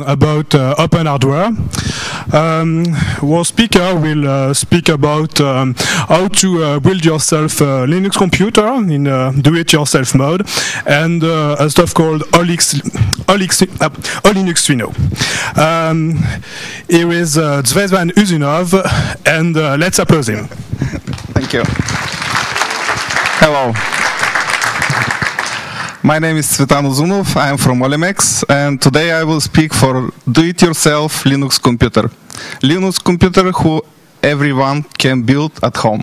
about uh, open hardware. Um, our speaker will uh, speak about um, how to uh, build yourself a Linux computer in do-it-yourself mode and uh, a stuff called Olix, Olix, uh, Linux Twino. Um, here is uh, Zvezdan Uzinov and uh, let's applause him. Thank you. Hello. My name is Tsvetan Usunov, I am from Olimex, and today I will speak for do-it-yourself Linux computer. Linux computer who everyone can build at home.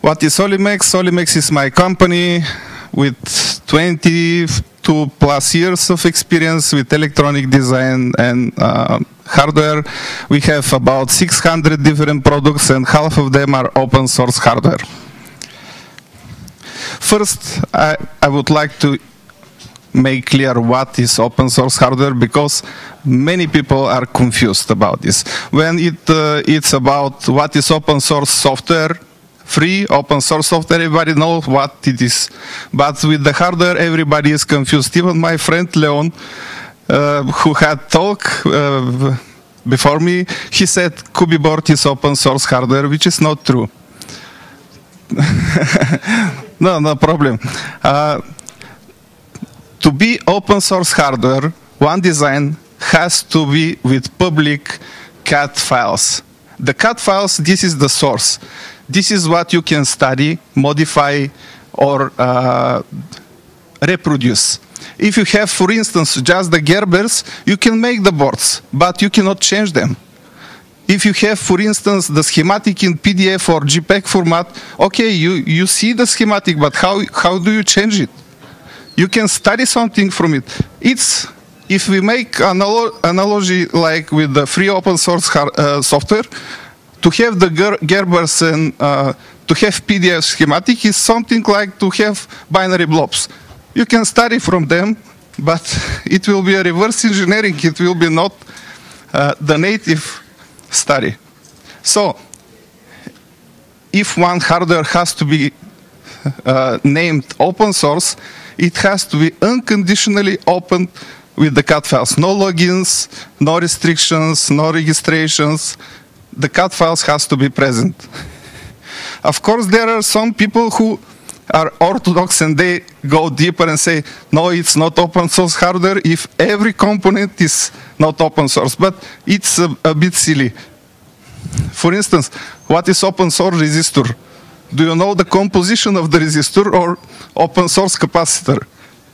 What is Olimex? Olimex is my company with 22 plus years of experience with electronic design and uh, hardware. We have about 600 different products and half of them are open source hardware. First, I, I would like to make clear what is open source hardware because many people are confused about this. When it, uh, it's about what is open source software, free open source software, everybody knows what it is. But with the hardware, everybody is confused. Even my friend Leon, uh, who had talk uh, before me, he said Cubieboard is open source hardware, which is not true. no, no problem. Uh, to be open source hardware, one design has to be with public CAD files. The CAD files, this is the source. This is what you can study, modify, or uh, reproduce. If you have, for instance, just the Gerbers, you can make the boards, but you cannot change them. If you have, for instance, the schematic in PDF or JPEG format, okay, you, you see the schematic, but how, how do you change it? You can study something from it. It's, if we make analo analogy like with the free open source uh, software, to have the Ger Gerbers and uh, to have PDF schematic is something like to have binary blobs. You can study from them, but it will be a reverse engineering. It will be not uh, the native study. So, if one hardware has to be uh, named open source, it has to be unconditionally open with the CAD files. No logins, no restrictions, no registrations. The CAD files has to be present. of course, there are some people who are orthodox and they go deeper and say, no, it's not open source hardware if every component is not open source, but it's a, a bit silly. For instance, what is open source resistor? Do you know the composition of the resistor or open source capacitor?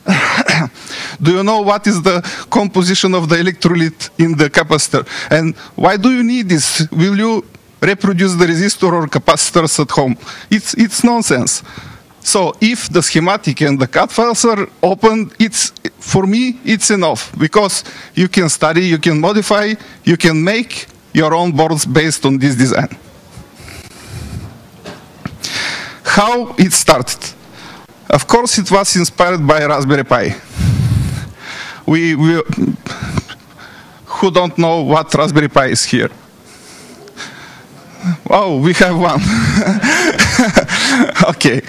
do you know what is the composition of the electrolyte in the capacitor? And why do you need this? Will you reproduce the resistor or capacitors at home? It's, it's nonsense. So if the schematic and the CAD files are open, it's, for me, it's enough because you can study, you can modify, you can make your own boards based on this design. How it started? Of course, it was inspired by Raspberry Pi. We, we who don't know what Raspberry Pi is here? Oh, we have one. okay.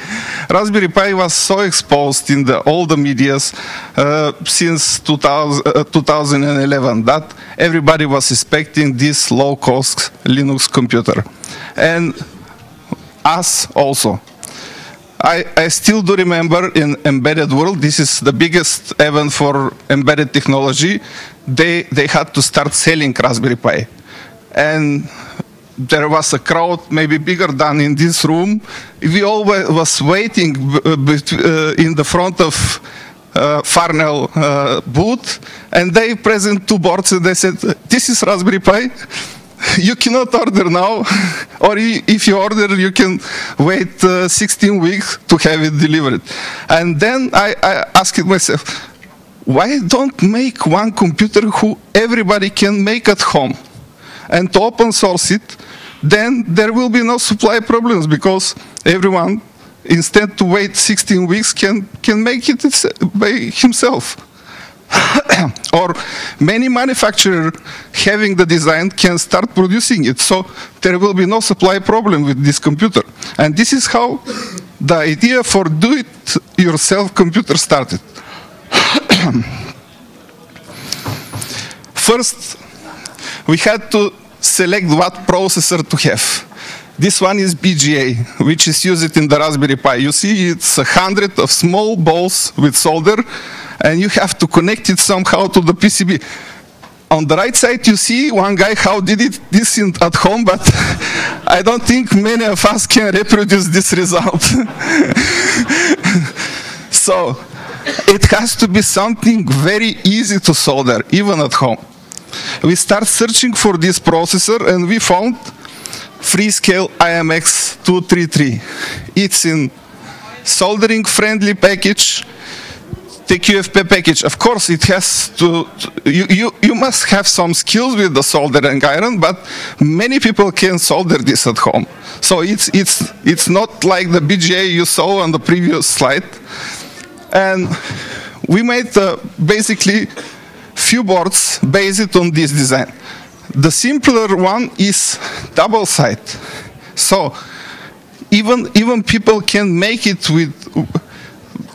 Raspberry Pi was so exposed in the all the medias uh, since 2000, uh, 2011 that everybody was expecting this low-cost Linux computer. And us also. I, I, still do remember in embedded world, this is the biggest event for embedded technology, they, they had to start selling Raspberry Pi. And there was a crowd maybe bigger than in this room. We all was waiting uh, in the front of uh, Farnell uh, booth, and they present two boards, and they said, this is Raspberry Pi. you cannot order now, or if you order, you can wait uh, 16 weeks to have it delivered. And then I, I asked myself, why don't make one computer who everybody can make at home? And to open source it, then there will be no supply problems because everyone, instead to wait 16 weeks, can, can make it by himself. or many manufacturers having the design can start producing it. So there will be no supply problem with this computer. And this is how the idea for do-it-yourself computer started. first, we had to select what processor to have. This one is BGA, which is used in the Raspberry Pi. You see, it's a hundred of small balls with solder, and you have to connect it somehow to the PCB. On the right side, you see one guy how did it this in, at home, but I don't think many of us can reproduce this result. so it has to be something very easy to solder, even at home. We start searching for this processor, and we found Freescale IMX233. It's in soldering friendly package, the QFP package. Of course, it has to, you, you, you must have some skills with the soldering iron, but many people can solder this at home. So it's, it's, it's not like the BGA you saw on the previous slide. And we made uh, basically few boards based on this design. The simpler one is double side. So even, even people can make it with,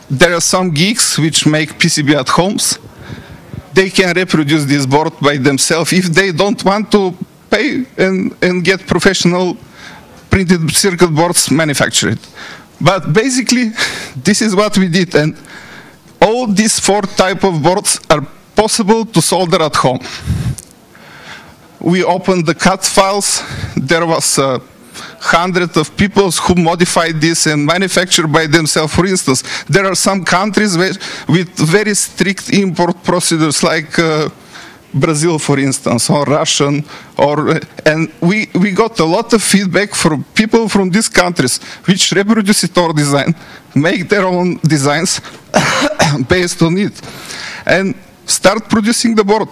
there are some geeks which make PCB at homes. They can reproduce this board by themselves if they don't want to pay and, and get professional printed circuit boards manufactured. But basically, this is what we did. And all these four type of boards are possible to solder at home we opened the CAD files. There was a hundred of people who modified this and manufactured by themselves. For instance, there are some countries with very strict import procedures like uh, Brazil, for instance, or Russian, or and we we got a lot of feedback from people from these countries which reproduce our design, make their own designs based on it, and start producing the board.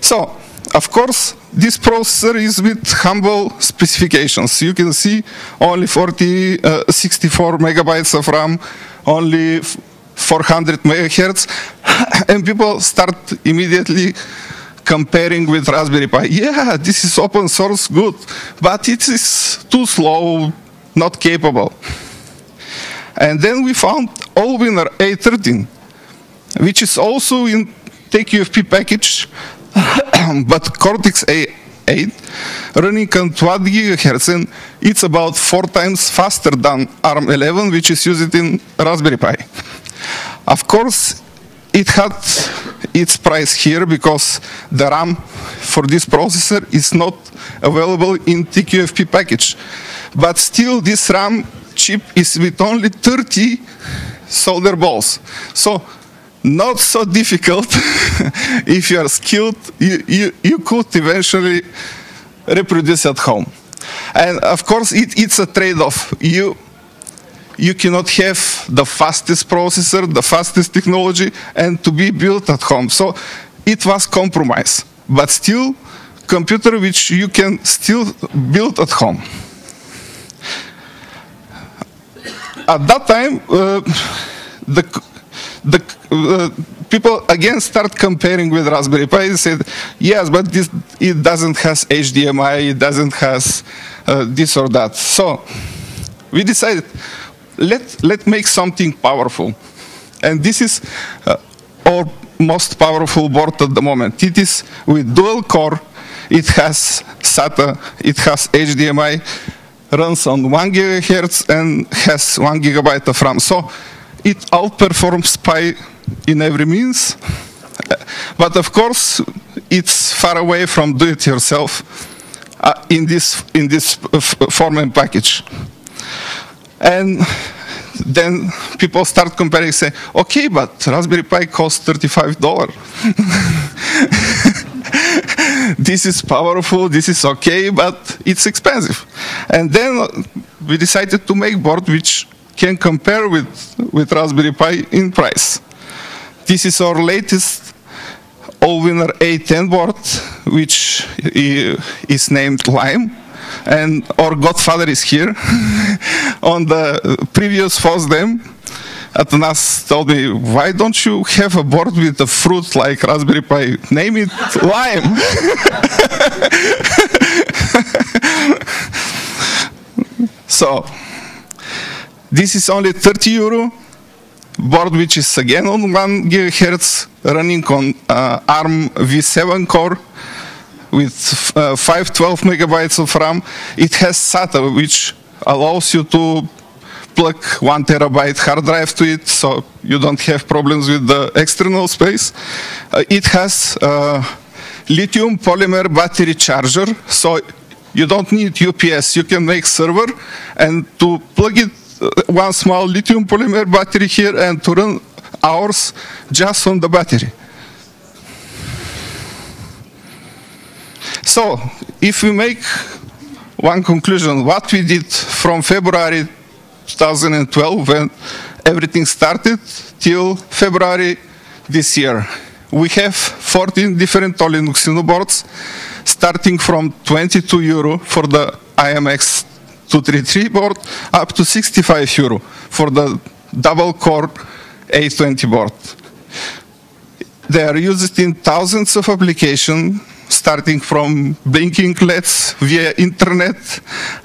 So, of course, this processor is with humble specifications. You can see only 40, uh, 64 megabytes of RAM, only 400 megahertz, and people start immediately comparing with Raspberry Pi. Yeah, this is open source, good, but it is too slow, not capable. And then we found Allwinner A13, which is also in TQFP package, but Cortex A8 running on 12 gigahertz and it's about four times faster than ARM11 which is used in Raspberry Pi. Of course it had its price here because the RAM for this processor is not available in TQFP package. But still this RAM chip is with only 30 solder balls. So not so difficult. if you are skilled, you, you, you could eventually reproduce at home. And of course, it, it's a trade-off. You, you cannot have the fastest processor, the fastest technology, and to be built at home. So it was compromise, but still computer which you can still build at home. At that time, uh, the the uh, people again start comparing with Raspberry Pi. They said, yes, but this it doesn't has HDMI, it doesn't has uh, this or that. So we decided let let make something powerful, and this is uh, our most powerful board at the moment. It is with dual core. It has SATA. It has HDMI. Runs on one gigahertz and has one gigabyte of RAM. So it outperforms Pi in every means. But of course, it's far away from do-it-yourself uh, in this in this form and package. And then people start comparing, say, okay, but Raspberry Pi costs $35. this is powerful, this is okay, but it's expensive. And then we decided to make board which can compare with, with Raspberry Pi in price. This is our latest Allwinner A10 board, which is named Lime. And our godfather is here. On the previous FOSDEM, Atanas told me, why don't you have a board with a fruit like Raspberry Pi? Name it Lime. so, this is only 30 euro. board which is again on 1 gigahertz, running on uh, ARM v7 core with uh, 512 megabytes of RAM. It has SATA, which allows you to plug one terabyte hard drive to it, so you don't have problems with the external space. Uh, it has uh, lithium polymer battery charger, so you don't need UPS. You can make server and to plug it one small lithium polymer battery here and to run hours just on the battery. So, if we make one conclusion, what we did from February 2012 when everything started till February this year. We have 14 different Linux boards, starting from 22 euro for the IMX 233 board up to 65 euro for the double core A20 board. They are used in thousands of applications starting from blinking LEDs via internet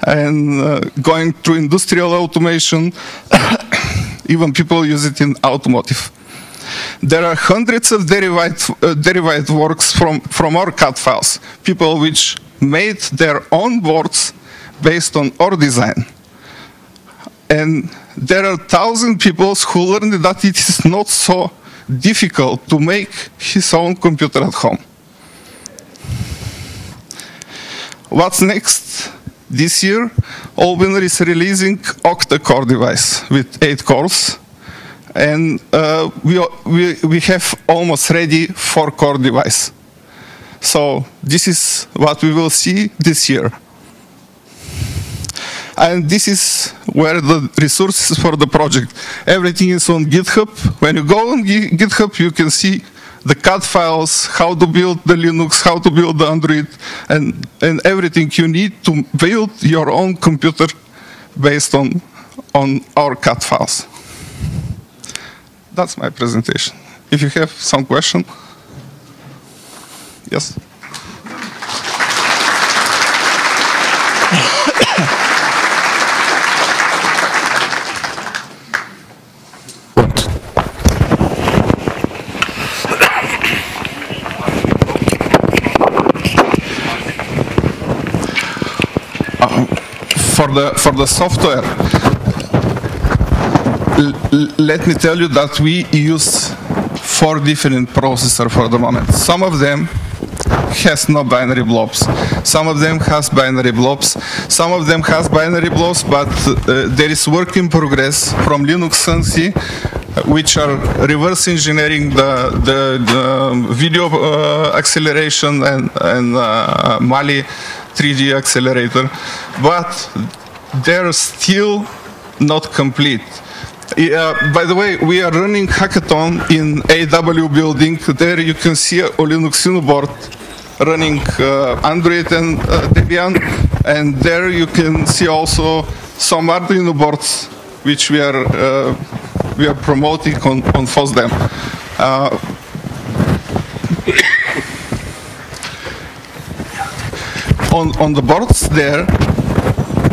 and uh, going through industrial automation. Even people use it in automotive. There are hundreds of derived, uh, works from, from our CAD files, people which made their own boards based on our design. And there are thousand people who learned that it is not so difficult to make his own computer at home. What's next? This year, Allwinner is releasing octa-core device with eight cores, and uh, we, we, we have almost ready four-core device. So this is what we will see this year. And this is where the resources for the project. Everything is on GitHub. When you go on GitHub, you can see the CAD files, how to build the Linux, how to build the Android, and, and everything you need to build your own computer based on, on our CAD files. That's my presentation. If you have some question, yes? The for the software, let me tell you that we use four different processors for the moment. Some of them has no binary blobs. Some of them has binary blobs. Some of them has binary blobs, but uh, there is work in progress from linux-sunxi, which are reverse engineering the, the, the video uh, acceleration and, and uh, Mali 3D accelerator, but they're still not complete. By the way, we are running hackathon in AW building. There you can see a Linux board running uh, Android and uh, Debian, and there you can see also some Arduino boards which we are uh, we are promoting on on FOSDEM. Uh, on, on the boards there,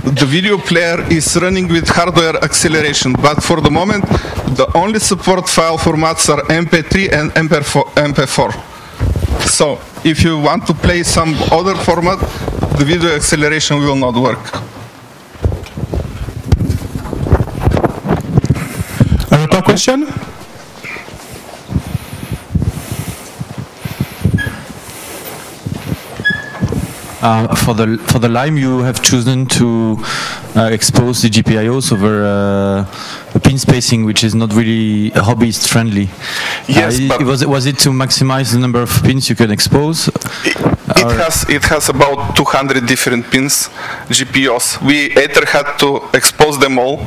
the video player is running with hardware acceleration, but for the moment, the only support file formats are MP3 and MP4. So, if you want to play some other format, the video acceleration will not work. Another question? Uh, for the for the Lime, you have chosen to uh, expose the GPIOs over uh, a pin spacing, which is not really hobbyist friendly. Yes, uh, but was it was it to maximize the number of pins you can expose? It, it has it has about 200 different pins, GPIOs. We either had to expose them all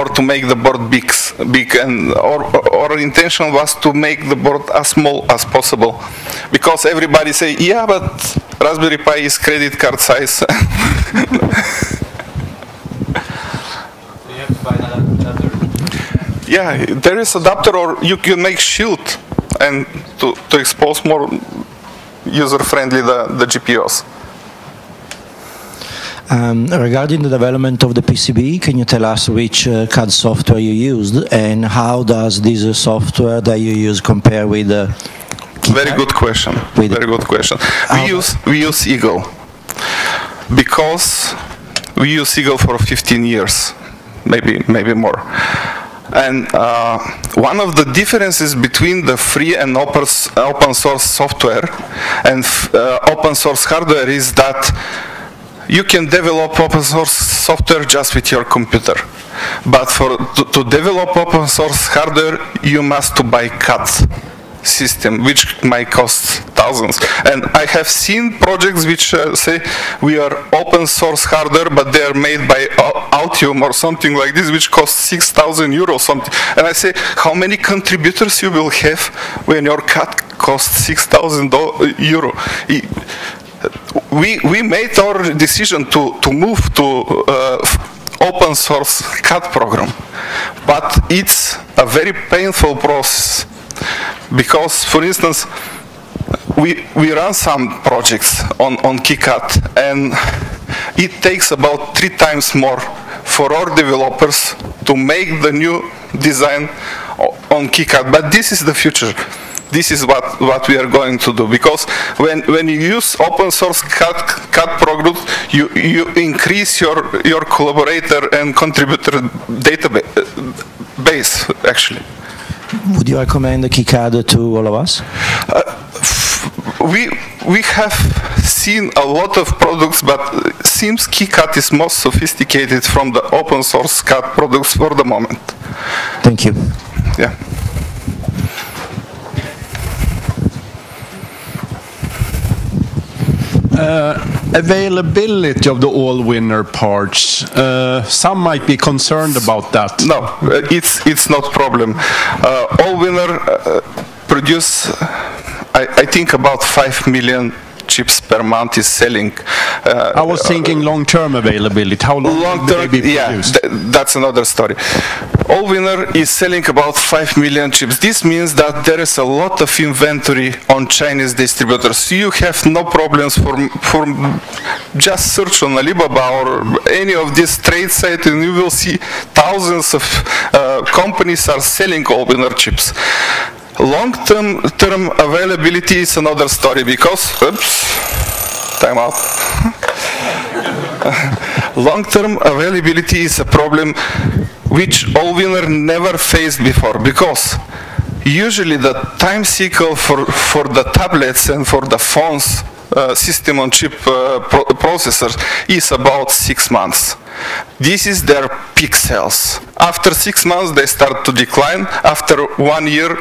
or to make the board big, big and our, our intention was to make the board as small as possible. Because everybody say yeah but Raspberry Pi is credit card size. Yeah there is adapter or you can make shield and to, to expose more user friendly the, the GPIOs Um, regarding the development of the PCB, can you tell us which uh, CAD software you used and how does this uh, software that you use compare with uh, Very good question. With- Very good question. We use we use Eagle because we use Eagle for 15 years, maybe maybe more. And uh, one of the differences between the free and open, open source software and f- uh, open source hardware is that you can develop open source software just with your computer. But for to, to develop open source hardware, you must to buy CAD system, which might cost thousands. And I have seen projects which uh, say we are open source hardware, but they are made by Au- Altium or something like this, which costs 6,000 euros something. And I say, how many contributors you will have when your CAD costs 6,000 euro? We we made our decision to to move to uh, open source CAD program, but it's a very painful process because, for instance, we we run some projects on on KiCad and it takes about three times more for our developers to make the new design on KiCad. But this is the future. This is what, what we are going to do because when, when you use open source CAD, CAD program, you, you increase your, your collaborator and contributor database uh, actually. Would you recommend KiCad to all of us? Uh, we we have seen a lot of products, but seems KiCad is most sophisticated from the open source CAD products for the moment. Thank you. Yeah. Availability of the Allwinner parts. Uh, some might be concerned about that. No, uh, it's it's not problem. Uh, Allwinner uh, produce, I, I think about five million chips per month is selling. Uh, I was thinking long-term availability. How long, long will they term, be yeah, th- that's another story. Allwinner is selling about 5 million chips. This means that there is a lot of inventory on Chinese distributors. You have no problems for, for just search on Alibaba or any of these trade sites and you will see thousands of uh, companies are selling Allwinner chips. Long-term term availability is another story because, oops, time out. long-term availability is a problem which Allwinner never faced before because usually the time cycle for, for the tablets and for the phones uh, system on chip uh, pro- processors is about six months. This is their peak sales. After six months, they start to decline. After one year,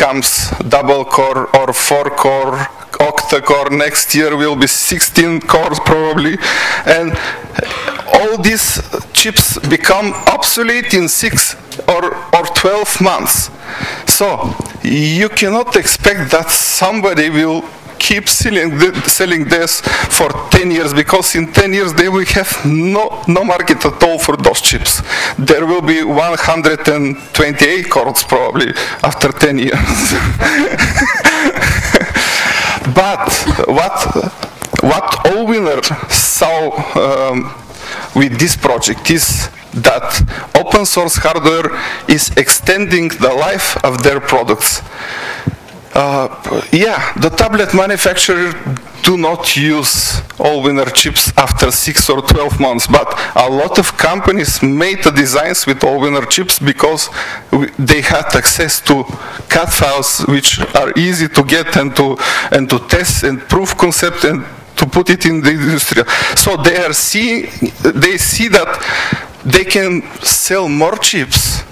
comes double core or four core octa-core. Next year will be 16 cores probably, and all these chips become obsolete in six or, or 12 months. So you cannot expect that somebody will keep selling, selling this for 10 years because in 10 years they will have no, no market at all for those chips. There will be 128 cores probably after 10 years. but what what Allwinners saw um, with this project is that open source hardware is extending the life of their products. Uh, yeah, the tablet manufacturer do not use Allwinner chips after 6 or 12 months, but a lot of companies made the designs with Allwinner chips because they had access to CAD files which are easy to get and to, and to test and prove concept and to put it in the industry. So they are see, they see that they can sell more chips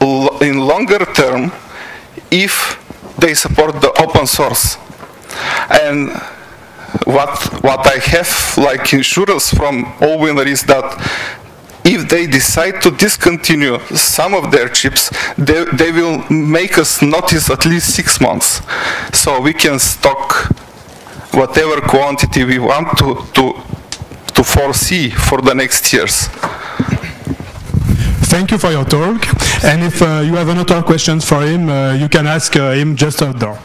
in longer term if they support the open source. And what what I have like insurance from Allwinner is that if they decide to discontinue some of their chips, they, they will make us notice at least six months. So we can stock whatever quantity we want to, to, to foresee for the next years. Thank you for your talk. And if uh, you have another questions for him, uh, you can ask uh, him just out there.